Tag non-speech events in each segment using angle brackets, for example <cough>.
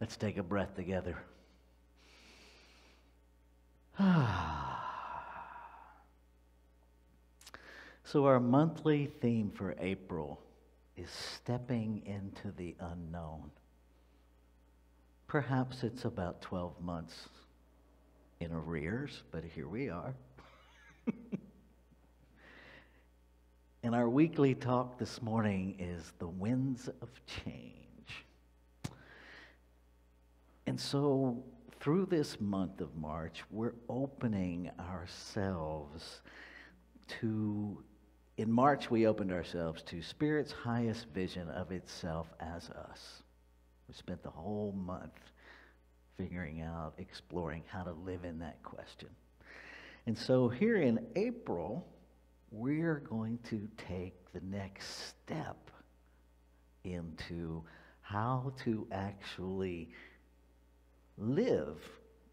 Let's take a breath together. <sighs> so, our monthly theme for April is stepping into the unknown. Perhaps it's about 12 months in arrears, but here we are. <laughs> and our weekly talk this morning is the winds of change. And so, through this month of March, we're opening ourselves to, in March, we opened ourselves to Spirit's highest vision of itself as us. We spent the whole month figuring out, exploring how to live in that question. And so, here in April, we're going to take the next step into how to actually live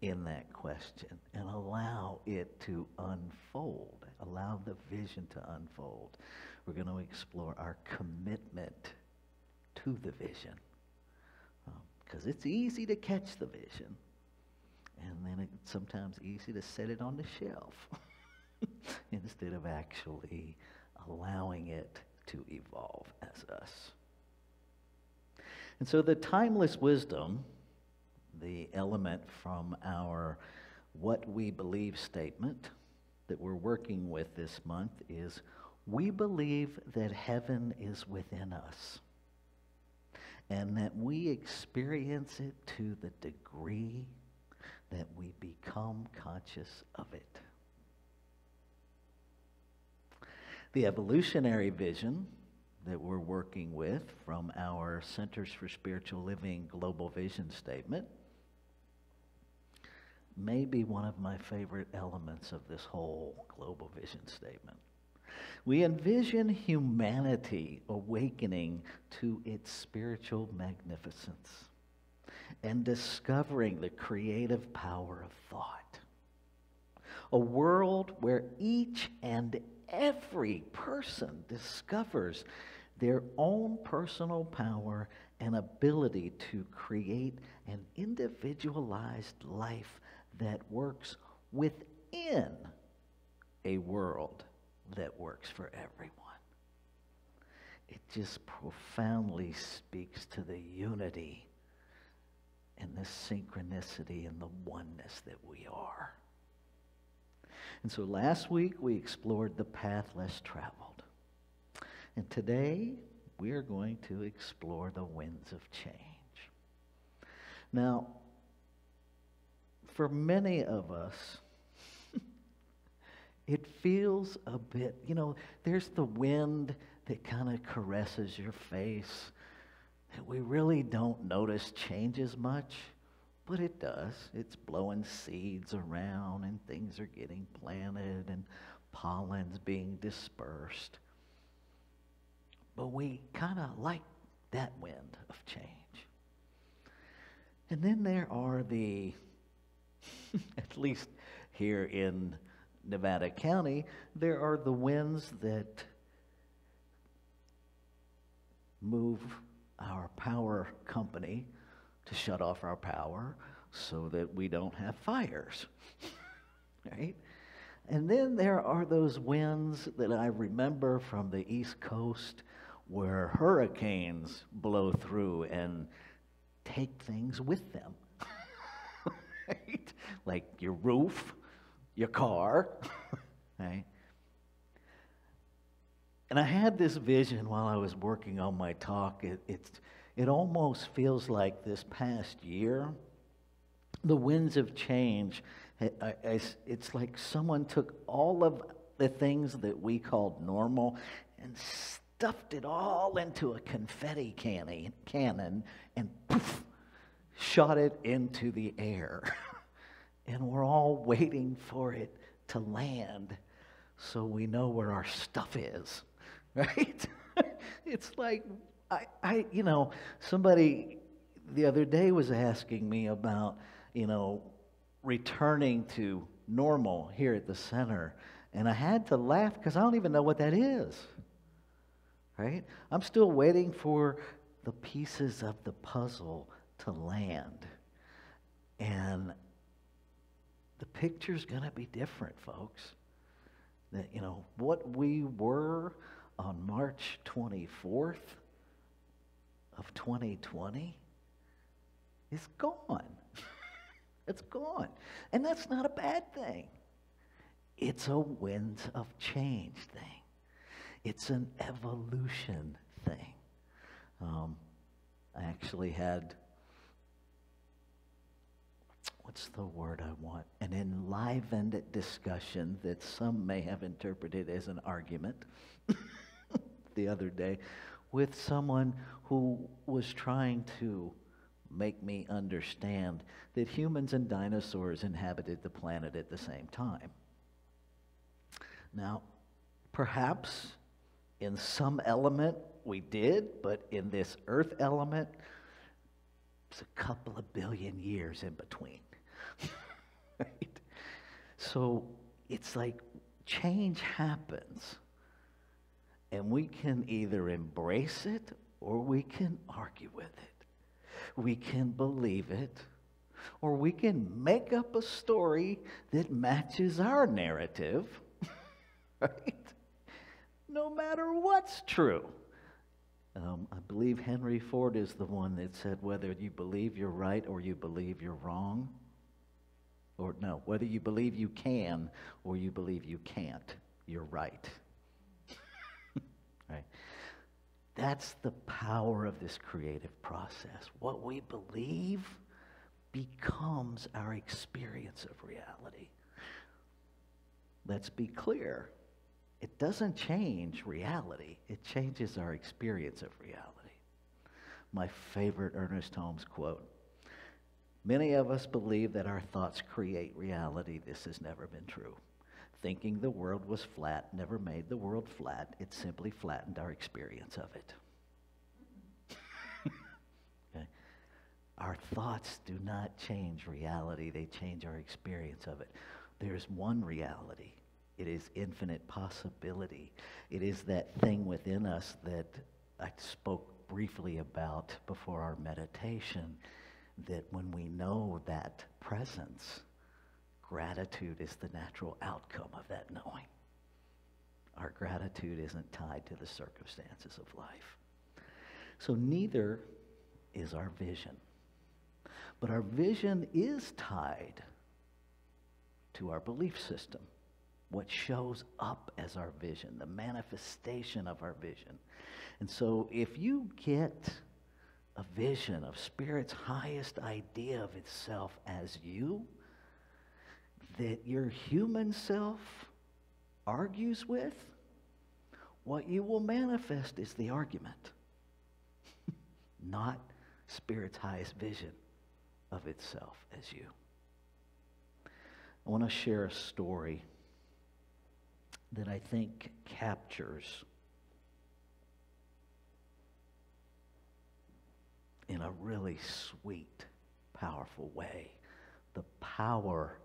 in that question and allow it to unfold, allow the vision to unfold. We're going to explore our commitment to the vision because um, it's easy to catch the vision and then it's sometimes easy to set it on the shelf <laughs> instead of actually allowing it to evolve as us. And so the timeless wisdom the element from our what we believe statement that we're working with this month is we believe that heaven is within us and that we experience it to the degree that we become conscious of it. The evolutionary vision that we're working with from our Centers for Spiritual Living Global Vision Statement may be one of my favorite elements of this whole global vision statement. We envision humanity awakening to its spiritual magnificence and discovering the creative power of thought. A world where each and every person discovers their own personal power and ability to create an individualized life that works within a world that works for everyone. It just profoundly speaks to the unity and the synchronicity and the oneness that we are. And so last week we explored the path less traveled. And today we are going to explore the winds of change. Now, for many of us, <laughs> it feels a bit, you know, there's the wind that kind of caresses your face. And we really don't notice changes much, but it does. It's blowing seeds around and things are getting planted and pollen's being dispersed. But we kind of like that wind of change. And then there are the <laughs> at least here in Nevada County, there are the winds that move our power company to shut off our power so that we don't have fires. <laughs> right? And then there are those winds that I remember from the East Coast where hurricanes blow through and take things with them <laughs> right? Like your roof, your car, <laughs> right? And I had this vision while I was working on my talk. It, it's, it almost feels like this past year, the winds of change. It's like someone took all of the things that we called normal and stuffed it all into a confetti cannon, cannon and poof, shot it into the air. <laughs> and we're all <laughs> waiting for it to land so we know where our stuff is, <laughs> right? <laughs> it's like, I, I, you know, somebody the other day was asking me about, you know, returning to normal here at the center. And I had to laugh because I don't even know what that is. Right? I'm still waiting for the pieces of the puzzle to land. And the picture's going to be different, folks. That, you know, what we were on March 24th of 2020 is gone. <laughs> it's gone. And that's not a bad thing. It's a winds of change thing. It's an evolution thing. Um, I actually had, what's the word I want? An enlivened discussion that some may have interpreted as an argument <laughs> the other day with someone who was trying to make me understand that humans and dinosaurs inhabited the planet at the same time. Now, perhaps in some element we did, but in this earth element, it's a couple of billion years in between. Right? So it's like change happens, and we can either embrace it or we can argue with it. We can believe it, or we can make up a story that matches our narrative, <laughs> right? No matter what's true. Um, I believe Henry Ford is the one that said whether you believe you're right or you believe you're wrong, or no, whether you believe you can or you believe you can't, you're right. <laughs> right? That's the power of this creative process. What we believe becomes our experience of reality. Let's be clear. It doesn't change reality, it changes our experience of reality. My favorite Ernest Holmes quote Many of us believe that our thoughts create reality. This has never been true. Thinking the world was flat never made the world flat, it simply flattened our experience of it. <laughs> okay? Our thoughts do not change reality, they change our experience of it. There's one reality. It is infinite possibility. It is that thing within us that I spoke briefly about before our meditation that when we know that presence, Gratitude is the natural outcome of that knowing. Our gratitude isn't tied to the circumstances of life. So neither is our vision. But our vision is tied to our belief system, what shows up as our vision, the manifestation of our vision. And so if you get a vision of Spirit's highest idea of itself as you, that your human self argues with, what you will manifest is the argument, <laughs> not Spirit's highest vision of itself as you. I want to share a story that I think captures in a really sweet, powerful way the power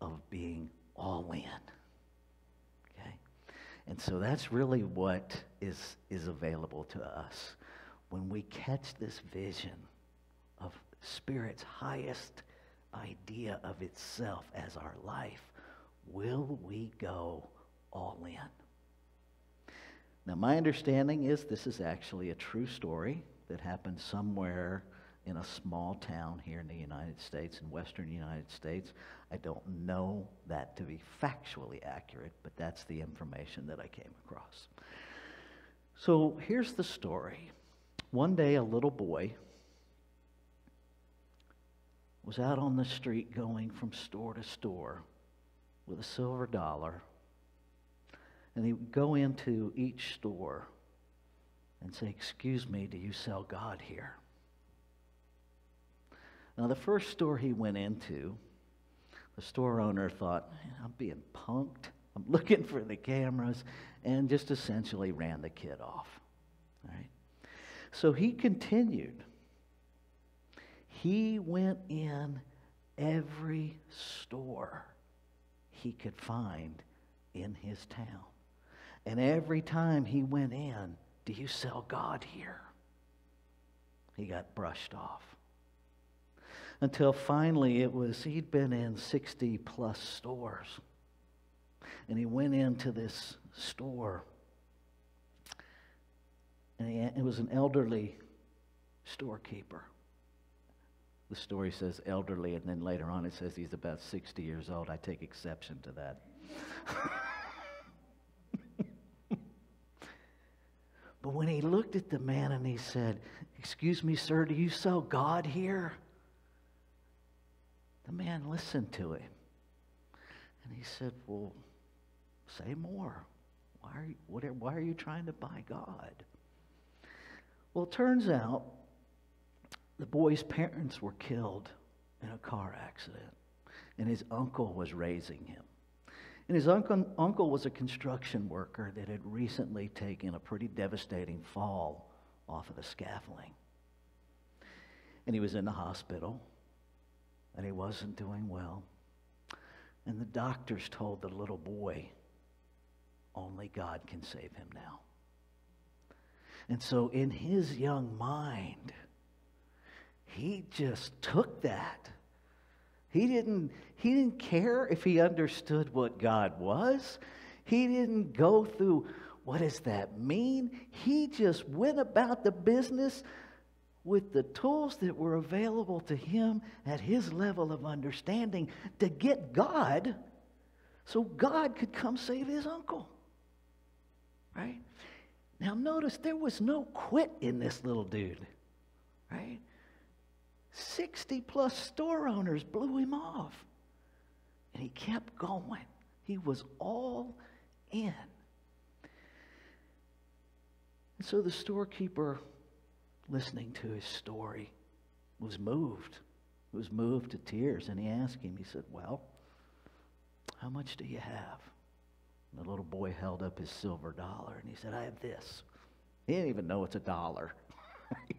of being all in. Okay? And so that's really what is, is available to us. When we catch this vision of Spirit's highest idea of itself as our life, will we go all in? Now, my understanding is this is actually a true story that happened somewhere in a small town here in the United States, in western United States. I don't know that to be factually accurate, but that's the information that I came across. So here's the story. One day, a little boy was out on the street going from store to store with a silver dollar. And he would go into each store and say, Excuse me, do you sell God here? Now, the first store he went into, the store owner thought, I'm being punked. I'm looking for the cameras, and just essentially ran the kid off. Right? So he continued. He went in every store he could find in his town. And every time he went in, do you sell God here? He got brushed off. until finally it was, he'd been in 60 plus stores. And he went into this store. And he, it was an elderly storekeeper. The story says elderly, and then later on it says he's about 60 years old. I take exception to that. <laughs> but when he looked at the man and he said, Excuse me, sir, do you sell God here? The man listened to him. And he said, Well, say more. Why are you, what, why are you trying to buy God? Well, it turns out the boy's parents were killed in a car accident, and his uncle was raising him. And his uncle, uncle was a construction worker that had recently taken a pretty devastating fall off of the scaffolding. And he was in the hospital, and he wasn't doing well. And the doctors told the little boy, only God can save him now. And so, in his young mind, he just took that. He didn't, he didn't care if he understood what God was. He didn't go through what does that mean? He just went about the business with the tools that were available to him at his level of understanding to get God so God could come save his uncle. Right? Now, notice there was no quit in this little dude. Right? 60 plus store owners blew him off. And he kept going. He was all in. And so the storekeeper, listening to his story, was moved. Was moved to tears. And he asked him, he said, Well, how much do you have? And the little boy held up his silver dollar and he said, I have this. He didn't even know it's a dollar. <laughs>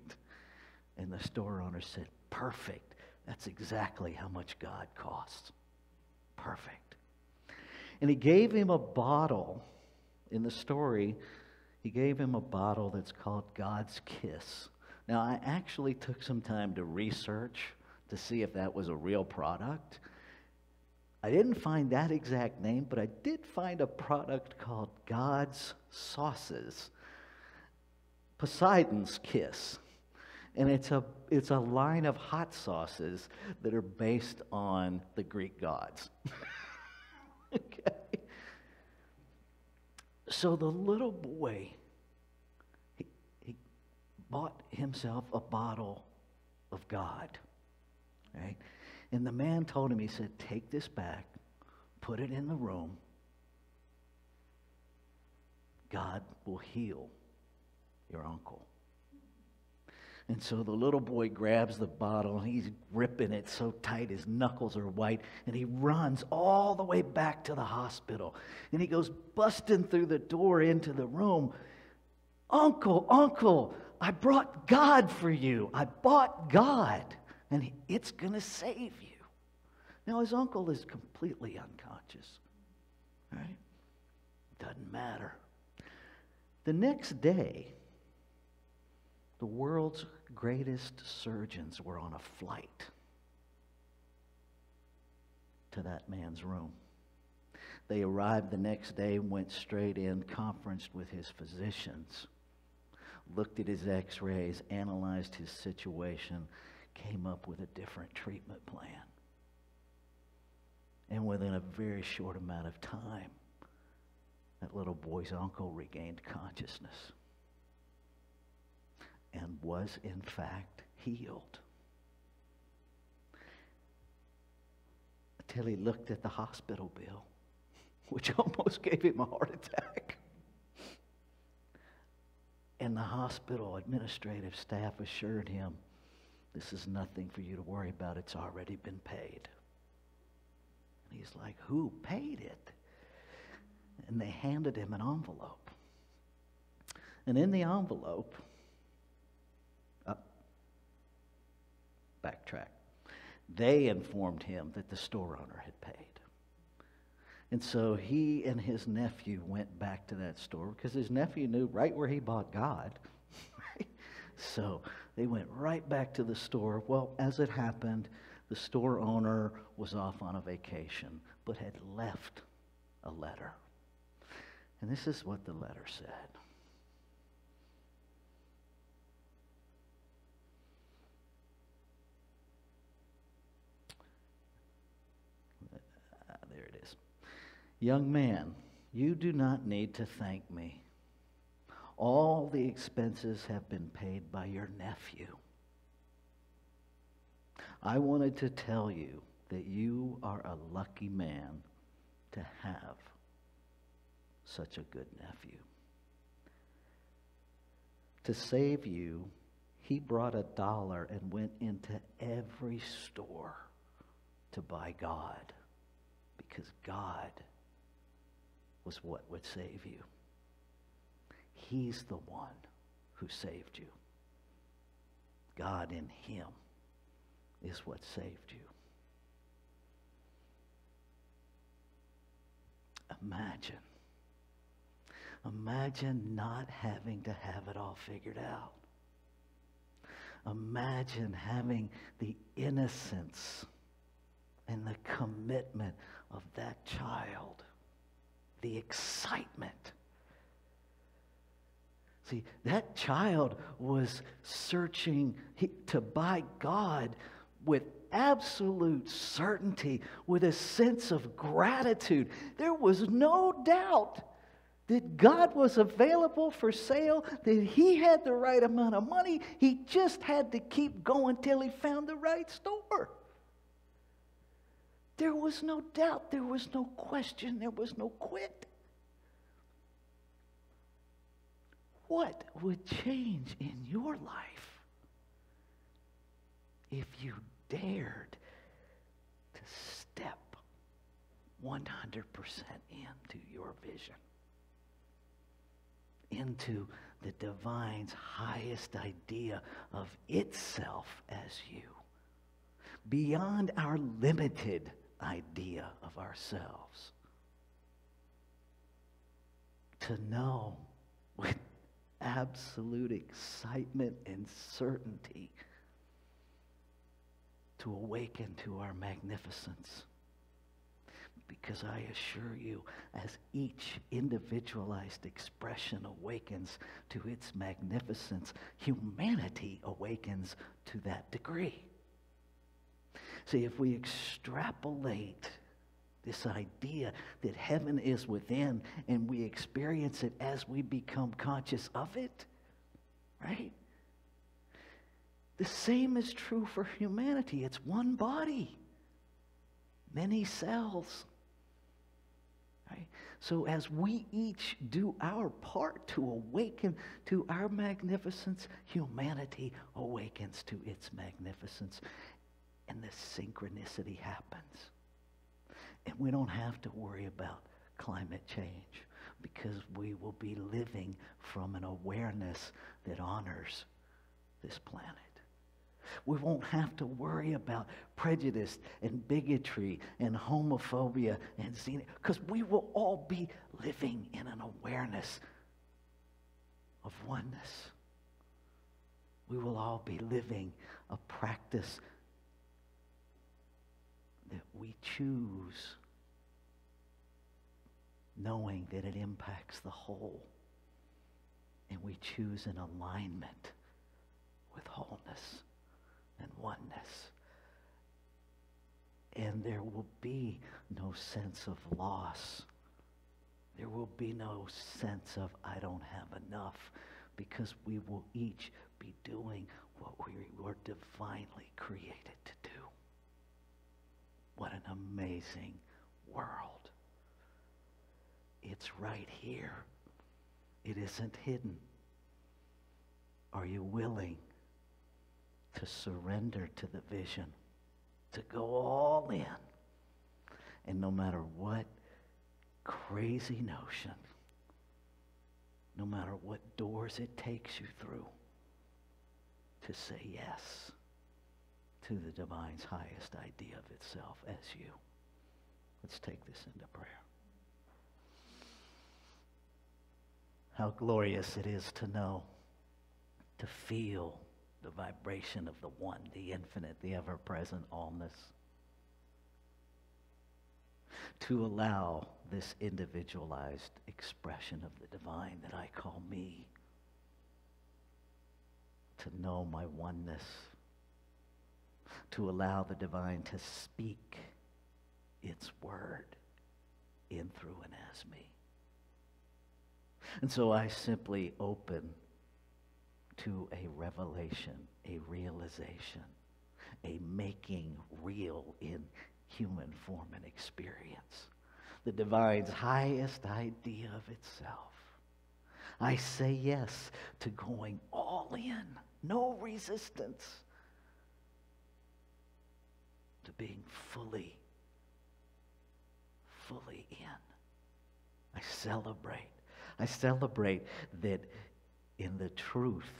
And the store owner said, Perfect. That's exactly how much God costs. Perfect. And he gave him a bottle in the story. He gave him a bottle that's called God's Kiss. Now, I actually took some time to research to see if that was a real product. I didn't find that exact name, but I did find a product called God's Sauces. Poseidon's Kiss and it's a, it's a line of hot sauces that are based on the Greek gods. <laughs> okay? So the little boy, he, he bought himself a bottle of God, right? And the man told him, he said, Take this back, put it in the room. God will heal your uncle. And so the little boy grabs the bottle and he's gripping it so tight his knuckles are white. And he runs all the way back to the hospital. And he goes busting through the door into the room. Uncle, Uncle, I brought God for you. I bought God. And it's going to save you. Now his uncle is completely unconscious. Right? Doesn't matter. The next day, the world's greatest surgeons were on a flight to that man's room. They arrived the next day, went straight in, conferenced with his physicians, looked at his x rays, analyzed his situation, came up with a different treatment plan. And within a very short amount of time, that little boy's uncle regained consciousness and was in fact healed. Until he looked at the hospital bill, <laughs> which almost gave him a heart attack. And the hospital administrative staff assured him, This is nothing for you to worry about, it's already been paid. And he's like, Who paid it? And they handed him an envelope. And in the envelope, backtrack. They informed him that the store owner had paid. And so he and his nephew went back to that store because his nephew knew right where he bought God. so they went right back to the store. Well, as it happened, The store owner was off on a vacation, but had left a letter. And this is what the letter said. Ah, there it is. Young man, you do not need to thank me. All the expenses have been paid by your nephew. I wanted to tell you that you are a lucky man to have such a good nephew. To save you, he brought a dollar and went into every store to buy God because God was what would save you. He's the one who saved you. God in him is what saved you. Imagine. Imagine not having to have it all figured out. Imagine having the innocence and the commitment of that child, the excitement. See, that child was searching to buy God with absolute certainty, with a sense of gratitude. There was no doubt that God was available for sale, that he had the right amount of money. He just had to keep going till he found the right store. There was no doubt, there was no question, there was no quit. What would change in your life if you dared to step 100% into your vision, into the divine's highest idea of itself as you, beyond our limited idea of ourselves. To know with absolute excitement and certainty to awaken to our magnificence. Because I assure you, as each individualized expression awakens to its magnificence, humanity awakens to that degree. See, if we extrapolate this idea that heaven is within and we experience it as we become conscious of it, right? The same is true for humanity. It's one body, many cells. Right? So, as we each do our part to awaken to our magnificence, humanity awakens to its magnificence. And the synchronicity happens. And we don't have to worry about climate change because we will be living from an awareness that honors this planet. We won't have to worry about prejudice and bigotry and homophobia and xenophobia because we will all be living in an awareness of oneness. We will all be living a practice we choose knowing that it impacts the whole. And we choose an alignment with wholeness and oneness. And there will be no sense of loss. There will be no sense of, I don't have enough, because we will each be doing what we were divinely created to do. What an amazing world. It's right here. It isn't hidden. Are you willing to surrender to the vision, to go all in. And no matter what crazy notion, no matter what doors it takes you through, to say yes to the divine's highest idea of itself as you. Let's take this into prayer. How glorious it is to know, to feel, the vibration of the one, the infinite, the ever present allness. To allow this individualized expression of the divine that I call me to know my oneness, to allow the divine to speak its word in, through, and as me. And so I simply open to a revelation, a realization, a making real in human form and experience. The divine's highest idea of itself. I say yes to going all in, no resistance, to being fully, fully in. I celebrate. I celebrate that in the truth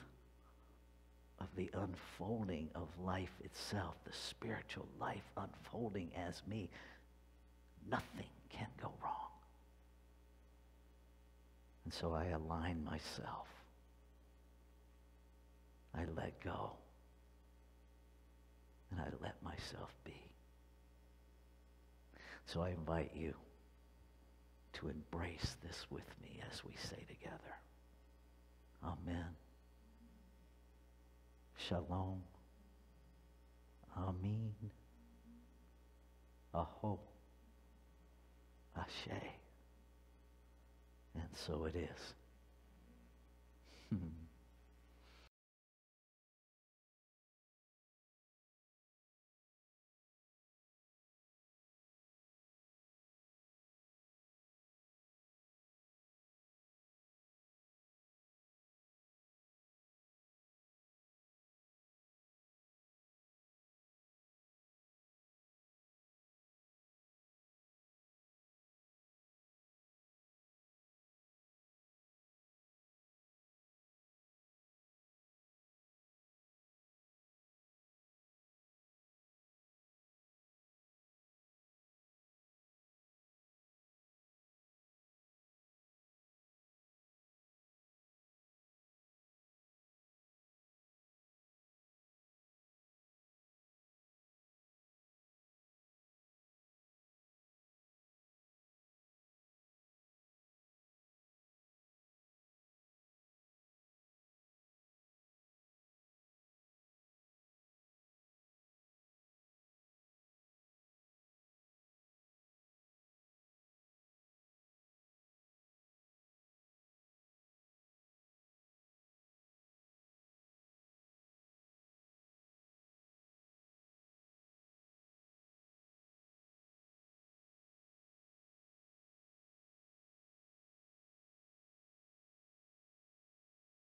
of the unfolding of life itself, the spiritual life unfolding as me, nothing can go wrong. And so I align myself. I let go. And I let myself be. So I invite you to embrace this with me as we say together. Amen. Shalom. Amen. Aho. Ashe. And so it is. <laughs>